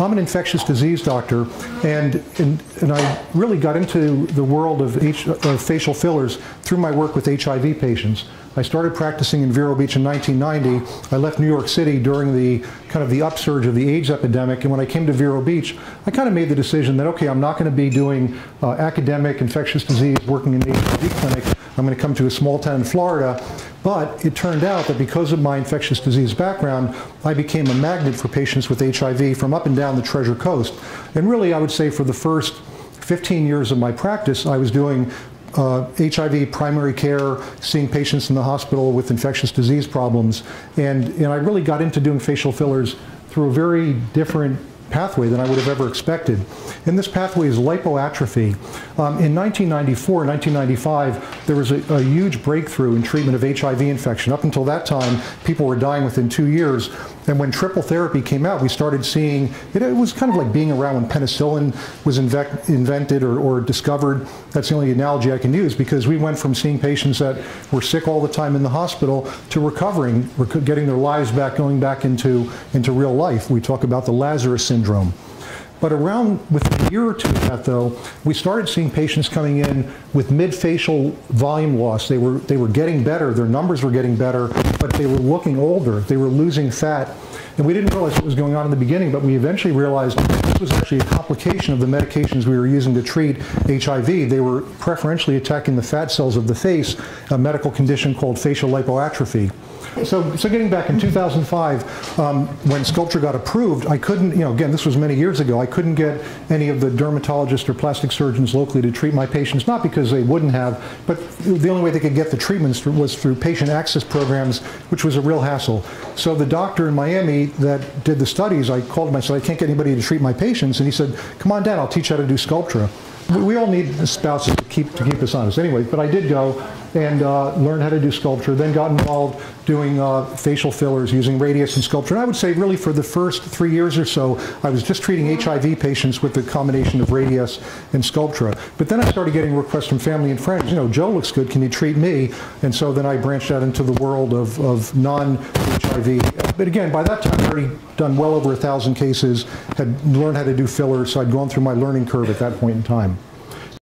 I'm an infectious disease doctor, and, and, and I really got into the world of, H, of facial fillers through my work with HIV patients. I started practicing in Vero Beach in 1990. I left New York City during the kind of the upsurge of the AIDS epidemic, and when I came to Vero Beach, I kind of made the decision that, okay, I'm not going to be doing uh, academic infectious disease working in the HIV clinic. I'm going to come to a small town in Florida. But it turned out that because of my infectious disease background, I became a magnet for patients with HIV from up and down the Treasure Coast. And really, I would say for the first 15 years of my practice, I was doing uh, HIV primary care, seeing patients in the hospital with infectious disease problems. And, and I really got into doing facial fillers through a very different pathway than I would have ever expected. And this pathway is lipoatrophy. Um, in 1994, 1995, there was a, a, huge breakthrough in treatment of HIV infection. Up until that time, people were dying within two years. And when triple therapy came out, we started seeing, it, it was kind of like being around when penicillin was invented or, or discovered. That's the only analogy I can use because we went from seeing patients that were sick all the time in the hospital to recovering, getting their lives back, going back into, into real life. We talk about the Lazarus syndrome. But around with year or two of that, though, we started seeing patients coming in with mid-facial volume loss. They were, they were getting better, their numbers were getting better, but they were looking older. They were losing fat. And we didn't realize what was going on in the beginning, but we eventually realized this was actually a complication of the medications we were using to treat HIV. They were preferentially attacking the fat cells of the face, a medical condition called facial lipoatrophy. So, so getting back in 2005, um, when Sculptra got approved, I couldn't, you know, again, this was many years ago, I couldn't get any of the dermatologists or plastic surgeons locally to treat my patients, not because they wouldn't have, but the only way they could get the treatments was through patient access programs, which was a real hassle. So the doctor in Miami that did the studies, I called him, I said, I can't get anybody to treat my patients, and he said, come on down, I'll teach you how to do Sculptra. We all need spouses to keep, to keep us honest anyway, but I did go and uh, learned how to do Sculptra, then got involved doing uh, facial fillers using Radiesse and Sculptra. And I would say really for the first three years or so, I was just treating HIV patients with the combination of Radiesse and Sculptra. But then I started getting requests from family and friends, you know, Joe looks good, can you treat me? And so then I branched out into the world of, of non-HIV. But again, by that time I'd already done well over a thousand cases, had learned how to do fillers, so I'd gone through my learning curve at that point in time.